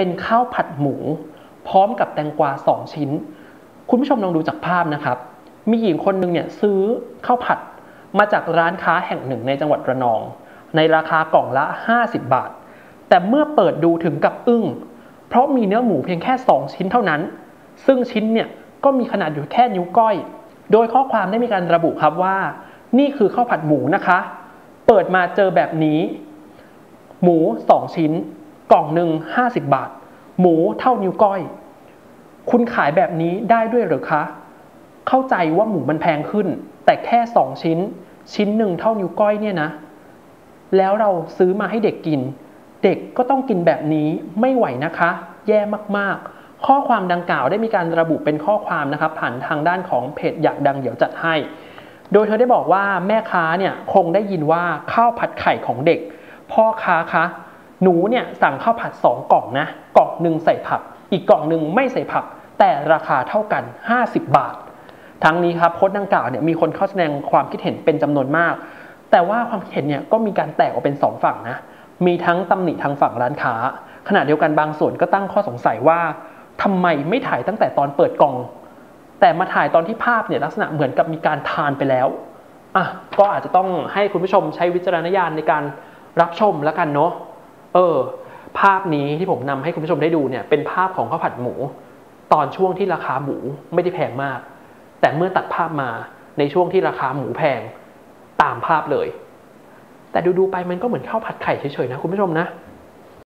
เป็นข้าวผัดหมู พร้อมกับแตงกวาสองชิ้น คุณผู้ชมลองดูจากภาพนะครับ มีหญิงคนหนึ่งเนี่ยซื้อข้าวผัดมาจากร้านค้าแห่งหนึ่งในจังหวัดระนอง ในราคากล่องละ 50 บาท แต่เมื่อเปิดดูถึงกับอึ้ง เพราะมีเนื้อหมูเพียงแค่ 2 ชิ้นเท่านั้น ซึ่งชิ้นเนี่ยก็มีขนาดอยู่แค่นิ้วก้อย โดยข้อความได้มีการระบุครับว่า นี่คือข้าวผัดหมูนะคะ เปิดมาเจอแบบนี้ หมู 2 ชิ้น กล่องหนึ่ง50 บาท หมูเท่านิ้วก้อย คุณขายแบบนี้ได้ด้วยหรือคะ เข้าใจว่าหมูมันแพงขึ้น แต่แค่ 2 ชิ้น ชิ้นหนึ่งเท่านิ้วก้อยเนี่ยนะ แล้วเราซื้อมาให้เด็กกิน เด็กก็ต้องกินแบบนี้ไม่ไหวนะคะ แย่มากๆ ข้อความดังกล่าวได้มีการระบุเป็นข้อความนะครับผ่านทางด้านของเพจอยากดังเดี๋ยวจัดให้ โดยเธอได้บอกว่าแม่ค้าเนี่ยคงได้ยินว่าข้าวผัดไข่ของเด็ก พ่อค้าคะ หนูเนี่ยสั่งข้าวผัดสองกล่องนะ กล่องหนึ่งใส่ผัก อีกกล่องหนึ่งไม่ใส่ผัก แต่ราคาเท่ากัน 50 บาท ทั้งนี้ครับโพสต์ดังกล่าวเนี่ยมีคนเข้าแสดงความคิดเห็นเป็นจำนวนมาก แต่ว่าความคิดเห็นเนี่ยก็มีการแตกออกเป็นสองฝั่งนะ มีทั้งตำหนิทางฝั่งร้านค้า ขณะเดียวกันบางส่วนก็ตั้งข้อสงสัยว่าทำไมไม่ถ่ายตั้งแต่ตอนเปิดกล่อง แต่มาถ่ายตอนที่ภาพเนี่ยลักษณะเหมือนกับมีการทานไปแล้วอะก็อาจจะต้องให้คุณผู้ชมใช้วิจารณญาณในการรับชมแล้วกันเนาะ เออ ภาพนี้ที่ผมนำให้คุณผู้ชมได้ดูเนี่ยเป็นภาพของข้าวผัดหมู ตอนช่วงที่ราคาหมูไม่ได้แพงมาก แต่เมื่อตัดภาพมาในช่วงที่ราคาหมูแพงตามภาพเลย แต่ดูๆไปมันก็เหมือนข้าวผัดไข่เฉยๆนะคุณผู้ชมนะ